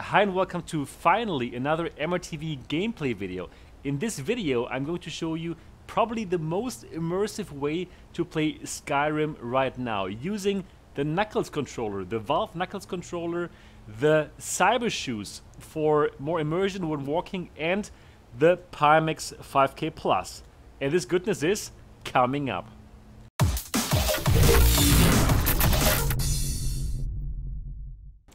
Hi and welcome to finally another MRTV gameplay video. In this video I'm going to show you probably the most immersive way to play Skyrim right now using the Knuckles controller, the Valve Knuckles controller, the Cyber Shoes for more immersion when walking and the Pimax 5K Plus. And this goodness is coming up.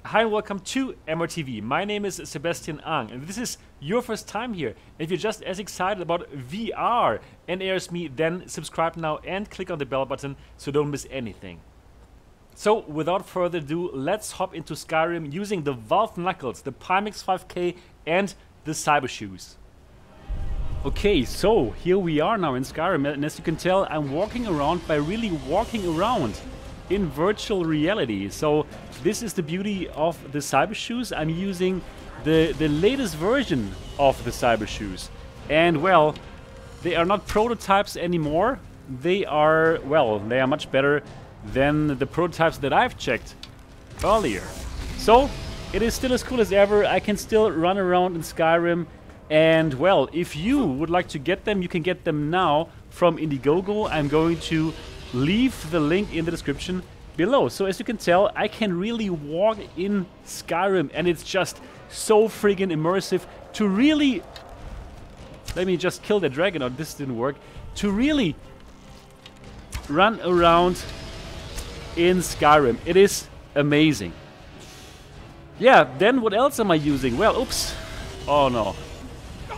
Hi and welcome to MRTV. My name is Sebastian Ang and this is your first time here. If you're just as excited about VR and ARSme, then subscribe now and click on the bell button so don't miss anything. So without further ado, let's hop into Skyrim using the Valve Knuckles, the Pimax 5K and the Cyber Shoes. Okay, so here we are now in Skyrim and as you can tell I'm walking around by really walking around in virtual reality. So this is the beauty of the Cyber Shoes. I'm using the, the latest version of the Cyber Shoes. And well, they are not prototypes anymore. They are, well, they are much better than the prototypes that I've checked earlier. So, it is still as cool as ever. I can still run around in Skyrim. And well, if you would like to get them, you can get them now from Indiegogo. I'm going to leave the link in the description below. So as you can tell, I can really walk in Skyrim and it's just so friggin' immersive to really... Let me just kill the dragon, or oh, this didn't work. To really run around in Skyrim. It is amazing. Yeah, then what else am I using? Well, oops. Oh no.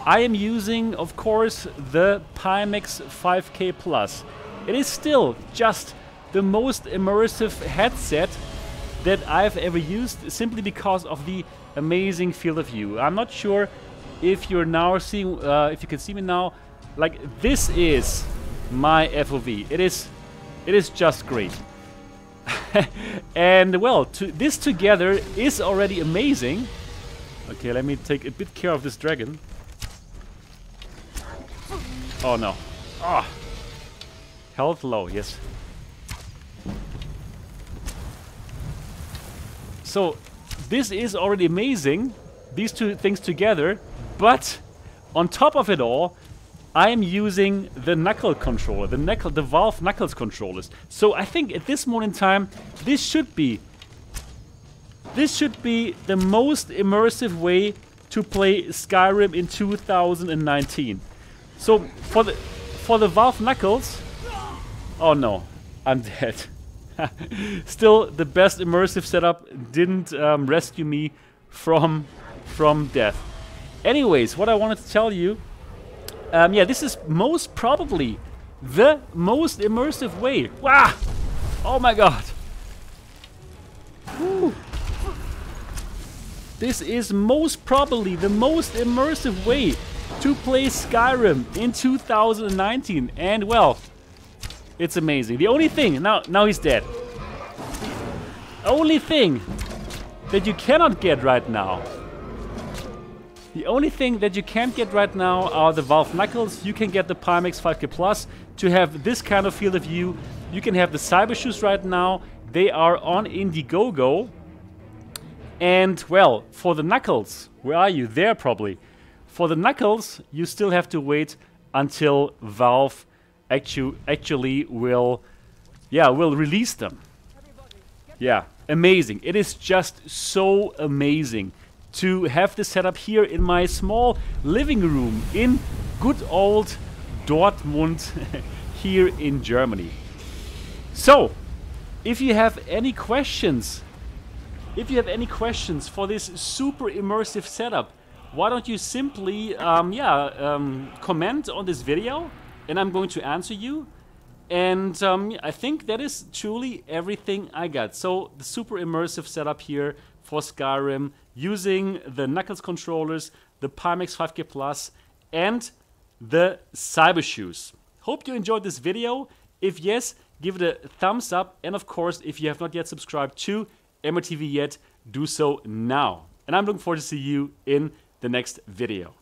I am using, of course, the Pimax 5K Plus. It is still just the most immersive headset that I've ever used simply because of the amazing field of view. I'm not sure if you're now seeing, uh, if you can see me now, like this is my FOV. It is, it is just great. and well, to, this together is already amazing. Okay, let me take a bit care of this dragon. Oh no. Oh. Health low, yes. So, this is already amazing, these two things together, but on top of it all, I am using the knuckle controller, the knuckle, the Valve Knuckles controllers. So I think at this moment in time, this should be, this should be the most immersive way to play Skyrim in 2019. So for the for the Valve Knuckles, Oh no, I'm dead. Still, the best immersive setup didn't um, rescue me from from death. Anyways, what I wanted to tell you, um, yeah, this is most probably the most immersive way. Wow! Oh my god! Whew. This is most probably the most immersive way to play Skyrim in 2019. And well, it's amazing. The only thing, now, now he's dead. Only thing that you cannot get right now. The only thing that you can't get right now are the Valve Knuckles. You can get the Pimax 5K Plus to have this kind of field of view. You can have the Cyber Shoes right now. They are on Indiegogo. And, well, for the Knuckles, where are you? There, probably. For the Knuckles, you still have to wait until Valve actu actually will, yeah, will release them. Yeah, amazing. It is just so amazing to have this setup here in my small living room in good old Dortmund here in Germany. So, if you have any questions, if you have any questions for this super immersive setup, why don't you simply, um, yeah, um, comment on this video and I'm going to answer you. And um, I think that is truly everything I got. So the super immersive setup here for Skyrim using the Knuckles controllers, the Pimax 5K Plus, and the Cyber Shoes. Hope you enjoyed this video. If yes, give it a thumbs up. And of course, if you have not yet subscribed to MRTV yet, do so now. And I'm looking forward to see you in the next video.